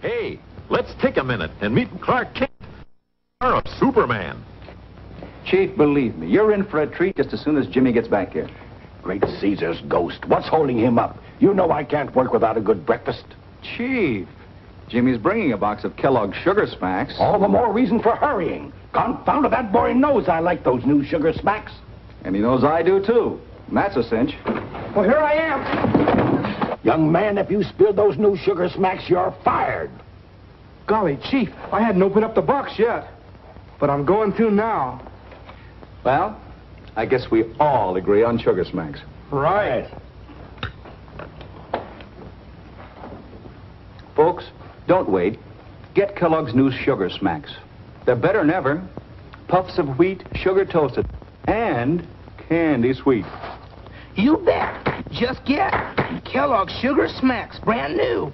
Hey, let's take a minute and meet Clark Kent, star of Superman. Chief, believe me, you're in for a treat just as soon as Jimmy gets back here. Great Caesar's ghost. What's holding him up? You know I can't work without a good breakfast. Chief, Jimmy's bringing a box of Kellogg's Sugar Smacks. All the more reason for hurrying. Confound it, that boy knows I like those new Sugar Smacks. And he knows I do, too. And that's a cinch. Well, here I am. Young man, if you spill those new Sugar Smacks, you're fired. Golly, Chief, I hadn't opened up the box yet. But I'm going to now. Well, I guess we all agree on Sugar Smacks. Right. Folks, don't wait. Get Kellogg's new Sugar Smacks. They're better than ever. Puffs of wheat, sugar toasted, and candy sweet. You bet. Just get Kellogg's Sugar Smacks, brand new.